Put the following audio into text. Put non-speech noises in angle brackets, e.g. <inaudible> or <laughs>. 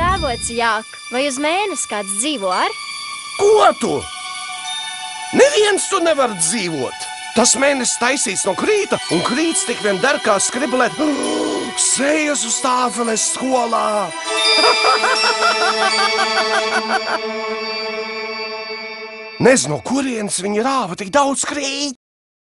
Tēvoci, Jāk, vai uz mēnesi kāds dzīvo ar? Ko tu? Neviens tu nevar dzīvot! Tas mēnesis taisīts no krīta, un krīts tik vien der kā skriblēt. <gasps> Sejas uz tāfeles skolā! <laughs> Nezinu, no kurienes viņi rāva tik daudz krīt.